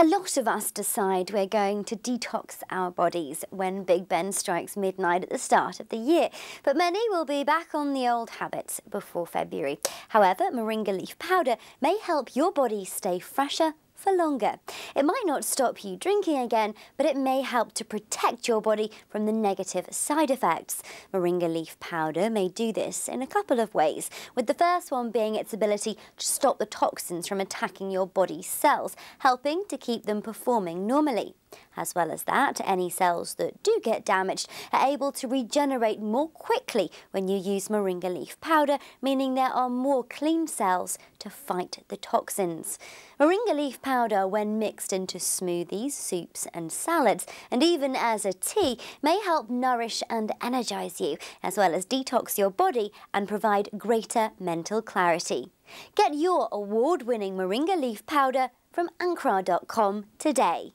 A lot of us decide we're going to detox our bodies when Big Ben strikes midnight at the start of the year, but many will be back on the old habits before February. However, moringa leaf powder may help your body stay fresher for longer. It might not stop you drinking again, but it may help to protect your body from the negative side effects. Moringa leaf powder may do this in a couple of ways, with the first one being its ability to stop the toxins from attacking your body's cells, helping to keep them performing normally. As well as that, any cells that do get damaged are able to regenerate more quickly when you use moringa leaf powder, meaning there are more clean cells to fight the toxins. Moringa leaf powder, when mixed into smoothies, soups and salads, and even as a tea, may help nourish and energize you, as well as detox your body and provide greater mental clarity. Get your award-winning moringa leaf powder from Ankhrah.com today.